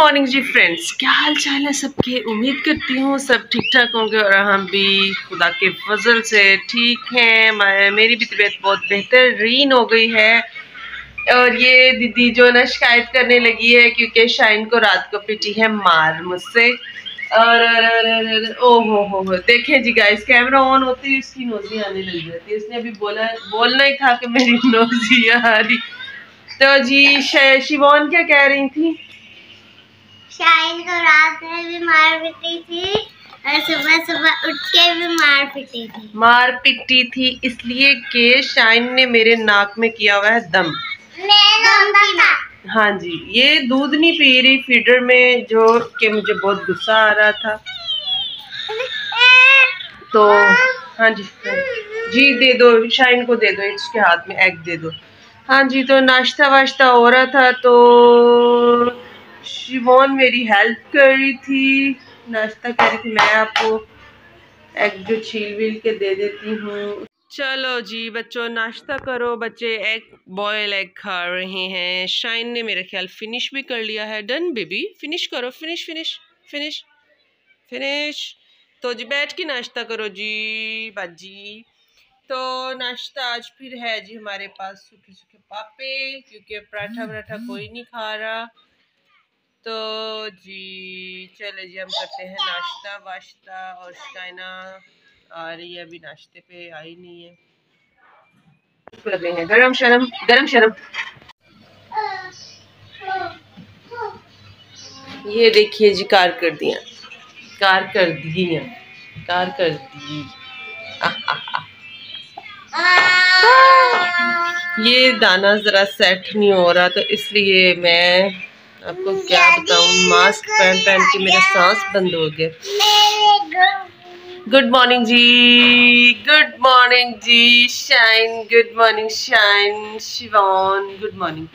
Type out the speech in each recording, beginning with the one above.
Morning जी friends क्या हाल चाल है सबके? उम्मीद करती हूँ सब ठीक ठाक होंगे और हम भी खुदा के फजल से ठीक हैं। मेरी भी तबीयत बहुत बेहतरीन हो गई है। और ये दीदी जो ना, शिकायत करने लगी है क्योंकि शाइन को रात को पिटी है मार मुझसे। और ओ हो हो हो, देखें जी गाइस कैमरा ऑन होते ही उसकी नोजी आने लग जाती है। उसने अभी बोला, बोलना ही था कि मेरी नोजी आ रही। तो जी शिवान क्या कह रही थी? शाइन को रात में भी मार पिटी थी और सुबह सुबह उठ के भी मार पिटी थी। मार पिटी थी इसलिए कि शाइन ने मेरे नाक में किया हुआ है दम। हाँ जी ये दूध नहीं पी रही फीडर में जो कि मुझे बहुत गुस्सा आ रहा था। तो हाँ जी जी। दे दो शाइन को दे दो इसके हाथ में एग दे दो। हाँ जी तो नाश्ता वाश्ता हो रहा था तो शिवोन मेरी हेल्प कर रही थी। नाश्ता कर रही थी मैं आपको एग जो छील वील के दे देती हूँ। चलो जी, बच्चों, नाश्ता करो। बच्चे एग बॉयल एग खा रहे हैं। शाइन ने मेरा ख्याल फिनिश भी कर लिया है। डन बेबी फिनिश करो। फिनिश फिनिश फिनिश फिनिश तो जी, बैठ के नाश्ता करो जी, बाजी। तो नाश्ता आज फिर है जी हमारे पास सूखे सूखे पापे, क्योंकि पराठा वराठा कोई नहीं खा रहा। तो जी, चले जी, हम करते हैं नाश्ता, वाश्ता और शाइना आ रही है अभी नाश्ते पे आई नहीं है। गरम शरम गरम शरम। ये देखिए जी, कार कर दिया। कार कर दी कार कर दी। ये दाना ज़रा सेट नहीं हो रहा तो इसलिए मैं आपको क्या बताऊँ मास्क पहन पहन के मेरा सांस बंद हो गया गुड मॉर्निंग जी गुड मॉर्निंग जी shine good morning shine Shivan good morning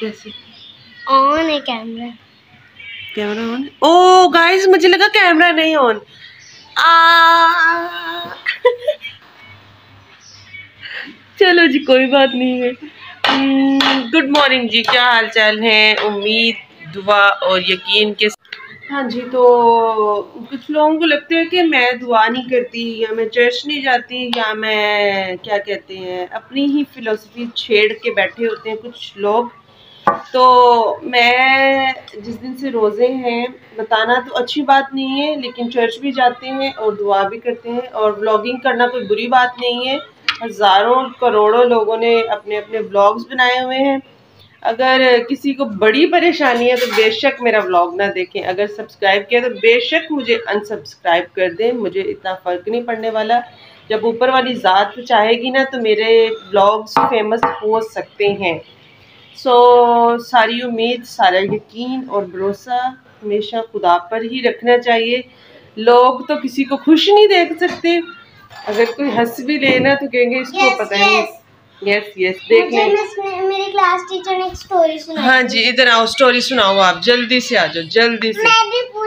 कैसे? ऑन है camera camera on O guys मुझे लगा कैमरा नहीं ऑन आ। चलो जी कोई बात नहीं है। गुड hmm, मॉर्निंग जी क्या हाल चाल है? उम्मीद दुआ और यकीन के हाँ जी तो कुछ लोगों को लगता है कि मैं दुआ नहीं करती या मैं चर्च नहीं जाती या मैं क्या कहते हैं अपनी ही फिलोसफी छेड़ के बैठे होते हैं कुछ लोग। तो मैं जिस दिन से रोज़े हैं बताना तो अच्छी बात नहीं है लेकिन चर्च भी जाते हैं और दुआ भी करते हैं और ब्लॉगिंग करना कोई बुरी बात नहीं है। हज़ारों करोड़ों लोगों ने अपने अपने ब्लॉग्स बनाए हुए हैं। अगर किसी को बड़ी परेशानी है तो बेशक मेरा व्लॉग ना देखें। अगर सब्सक्राइब किया तो बेशक मुझे अनसब्सक्राइब कर दें। मुझे इतना फ़र्क नहीं पड़ने वाला। जब ऊपर वाली ज़ात चाहेगी ना तो मेरे ब्लॉग्स फ़ेमस हो सकते हैं। सो so, सारी उम्मीद सारा यकीन और भरोसा हमेशा खुदा पर ही रखना चाहिए। लोग तो किसी को खुश नहीं देख सकते। अगर कोई हंस भी लेना तो कहेंगे इसको yes, पता yes. नहीं यस यस देख लें। मेरी क्लास टीचर ने स्टोरी सुनाई। हाँ जी इधर आओ स्टोरी सुनाओ आप। जल्दी से आ जाओ जल्दी से।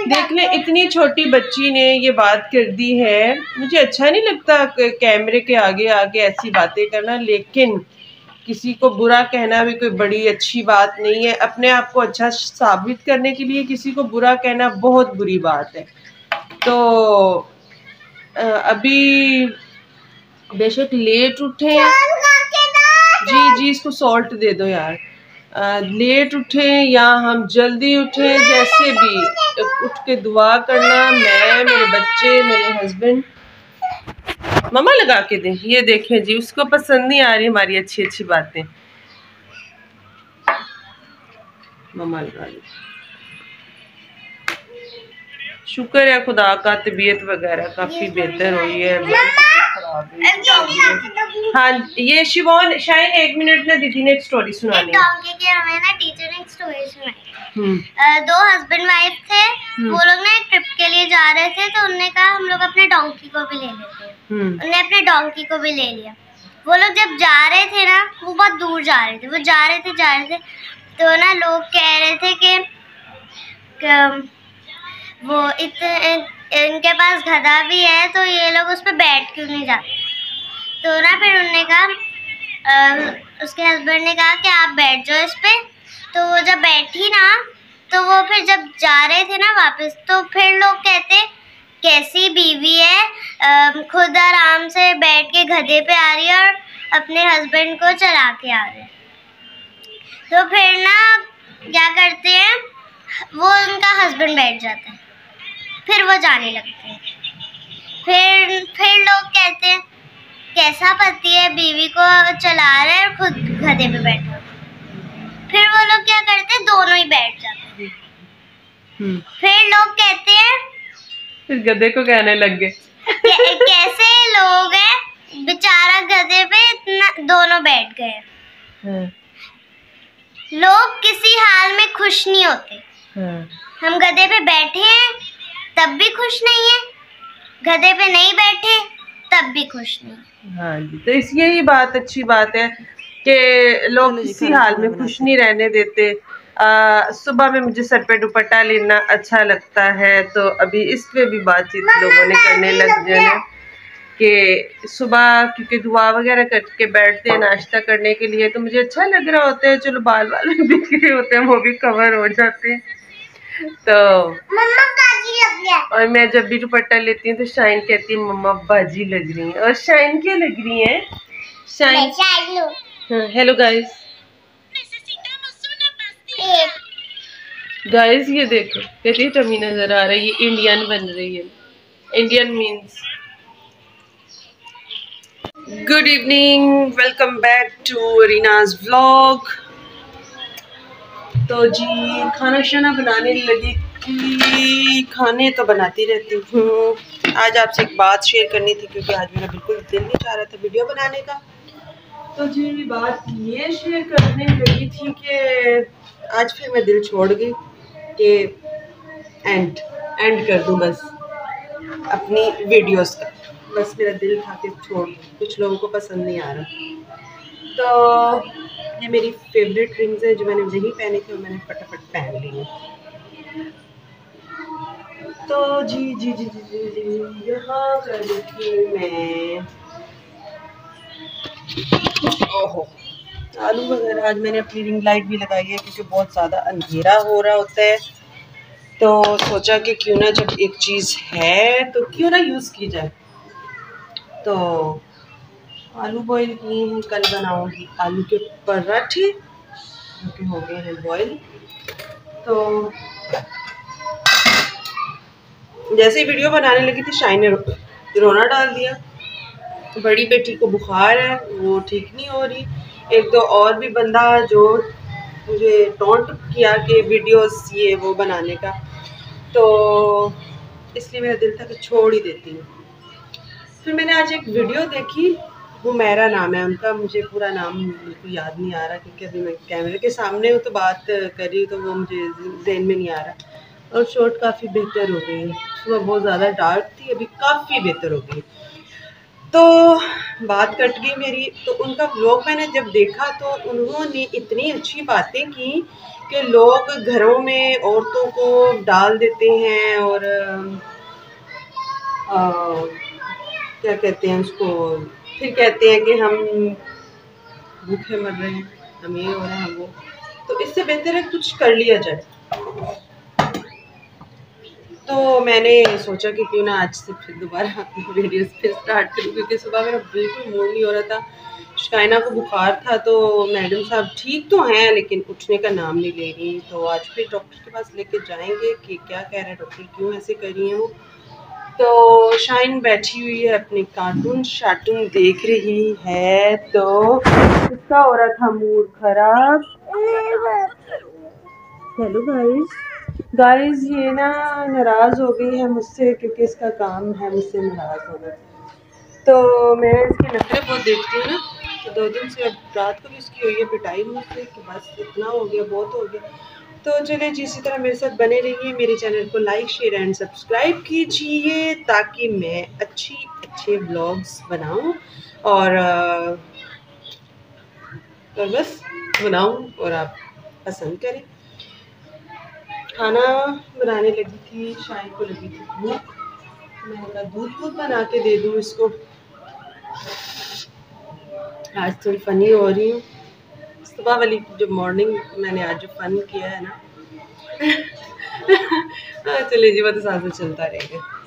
देख लें इतनी छोटी बच्ची ने ये बात कर दी है। मुझे अच्छा नहीं लगता कैमरे के आगे आगे ऐसी बातें करना लेकिन किसी को बुरा कहना भी कोई बड़ी अच्छी बात नहीं है। अपने आप को अच्छा साबित करने के लिए किसी को बुरा कहना बहुत बुरी बात है। तो अभी बेशक लेट उठे। जी जी, इसको सॉल्ट दे दो यार। लेट उठे या हम जल्दी उठे, जैसे भी। उठ के दुआ करना, मैं, मेरे बच्चे, मेरे हस्बैंड मम्मा लगा के दें, ये देखें जी, उसको पसंद नहीं आ रही हमारी अच्छी अच्छी बातें। मम्मा लगा ली शुक्र है खुदा का तबीयत वगैरह काफ़ी बेहतर हुई है हाँ ये शिवोन शायद एक मिनट ना दीदी ने एक स्टोरी सुनानी हमें ना टीचर ने एक स्टोरी सुनाई हम्म। दो हस्बैंड वाइफ थे हम्म। वो लोग ना एक ट्रिप के लिए जा रहे थे तो उन्होंने कहा हम लोग अपने डोंकी को भी ले लेते हैं हम्म। उन्होंने अपने डोंकी को भी ले लिया वो लोग जब जा रहे थे ना वो बहुत दूर जा रहे थे वो जा रहे थे जा रहे थे तो ना लोग कह रहे थे कि वो इतने इनके पास गधा भी है तो ये लोग उस पर बैठ क्यों नहीं जाते तो ना फिर उन्होंने कहा उसके हस्बैंड ने कहा कि आप बैठ जाओ इस पर तो वो जब बैठी ना तो वो फिर जब जा रहे थे ना वापस तो फिर लोग कहते, कैसी बीवी है? खुद आराम से बैठ के गधे पे आ रही है और अपने हस्बैंड को चला के आ रहे तो फिर ना, क्या करते हैं, वो उनका हस्बैंड बैठ जाता है। फिर वो जाने लगते हैं। फिर फिर लोग कहते हैं कैसा पति है? बीवी को चला रहे है और खुद गधे पे बैठा फिर वो लोग क्या करते हैं? दोनों ही बैठ जाते हैं। हम्म। फिर लोग कहते हैं फिर गधे को कहने लग गए। कैसे लोग हैं? बेचारा गधे पे इतना दोनों बैठ गए हाँ। लोग किसी हाल में खुश नहीं होते। हाँ। हम गधे पे बैठे हैं तब भी खुश नहीं है? गधे पे नहीं बैठे तब भी खुश नहीं। हाँ जी तो इस यही बात अच्छी बात है कि लोग किसी हाल में खुश नहीं रहने देते। सुबह में मुझे सर पे दुपट्टा लेना अच्छा लगता है तो अभी इस पे भी बातचीत लोगों ने करने लग जाए कि सुबह क्योंकि दुआ वगैरह करके बैठते हैं नाश्ता करने के लिए तो मुझे अच्छा लग रहा होता है चलो बाल बाल भी बिखरे होते हैं वो भी कवर हो जाते हैं। तो और मैं जब भी दुपट्टा लेती हूँ तो शाइन कहती है मम्मा बाजी लग रही है। और शाइन क्या लग रही है? शाइन हेलो गाइस गाइस ये देखो कहती है टमी नज़र आ रही है इंडियन बन रही है। Indian means good evening welcome back to Reena's vlog तो जी, खाना शाना बनाने लगी कि खाने तो बनाती रहती हूँ। आज आपसे एक बात शेयर करनी थी क्योंकि आज मेरा बिल्कुल दिल नहीं चाह रहा था वीडियो बनाने का। तो जी बात ये शेयर करने लगी थी कि आज फिर मैं दिल छोड़ गई कि एंड एंड कर दूँ बस अपनी वीडियोस का। बस मेरा दिल था कि छोड़, कुछ लोगों को पसंद नहीं आ रहा। तो ये मेरी फेवरेट रिंग्स है जो मैंने नहीं पहनी थी, वो मैंने फटाफट पहन ली है। तो जी जी जी जी जी जी, यहाँ कर मैं। ओहो, आलू वगैरह, आज मैंने अपनी रिंग लाइट भी लगाई है क्योंकि बहुत ज़्यादा अंधेरा हो रहा होता है। तो सोचा कि क्यों ना जब एक चीज़ है तो क्यों ना यूज़ की जाए। तो आलू बॉईल हैं, कल बनाऊँगी आलू के पराठे, जो कि हो गए हैं बॉईल तो जैसे ही वीडियो बनाने लगी थी शाइन ने रोना डाल दिया। बड़ी बेटी को बुखार है, वो ठीक नहीं हो रही। एक दो और भी बंदा जो मुझे टोंट किया कि वीडियोस ये वो बनाने का। तो इसलिए मेरा दिल था कि छोड़ ही देती हूँ। फिर मैंने आज एक वीडियो देखी वो मेरा नाम है उनका मुझे पूरा नाम बिल्कुल याद नहीं आ रहा क्योंकि अभी मैं कैमरे के सामने हूँ तो बात कर रही तो वो मुझे जहन में नहीं आ रहा। और शॉर्ट काफ़ी बेहतर हो गई सुबह बहुत ज़्यादा डार्क थी अभी काफ़ी बेहतर हो गई। तो बात कट गई मेरी तो उनका व्लॉग मैंने जब देखा तो उन्होंने इतनी अच्छी बातें की कि लोग घरों में औरतों को डाल देते हैं और आ, क्या कहते हैं उसको फिर कहते हैं कि हम भूखे मर रहे हैं हम ये हो रहे हैं हम वो। तो इससे बेहतर है कुछ कर लिया जाए। तो मैंने सोचा कि क्यों ना आज से फिर दोबारा वीडियोस फिर स्टार्ट करूँ, क्योंकि सुबह मेरा बिल्कुल मूड नहीं हो रहा था। शाइना को बुखार था तो मैडम साहब ठीक तो हैं, लेकिन उठने का नाम नहीं ले रही। तो आज फिर डॉक्टर के पास लेके जाएँगे कि क्या कह रहे हैं डॉक्टर क्यों ऐसे कर रही हैं वो? तो शाइन बैठी हुई है अपने कार्टून शार्टून देख रही है तो इसका हो रहा था मूड खराब? हेलो गाइस गाइस ये ना नाराज़ हो गई है मुझसे क्योंकि इसका काम है मुझसे नाराज़ होना। तो मैं इसकी नखरे बहुत देखती हूँ ना। तो दो दिन से रात को भी इसकी हुई है पिटाई मुझसे कि बस इतना हो गया, बहुत हो गया। तो चले जी, इसी तरह मेरे साथ बने रहिए। मेरे चैनल को लाइक शेयर एंड सब्सक्राइब कीजिए ताकि मैं अच्छी, अच्छे ब्लॉग्स बनाऊँ और तो बस बनाऊँ और आप पसंद करें। खाना बनाने लगी थी शायद को लगी थी भूख। मैं दूध दूध बना के दे दूँ इसको। आज थोड़ी फ़नी हो रही हूँ। सुबह वाली जो मॉर्निंग मैंने आज जो फ़न किया है ना। हाँ, चलिए जी वो तो साथ में चलता रहेगा।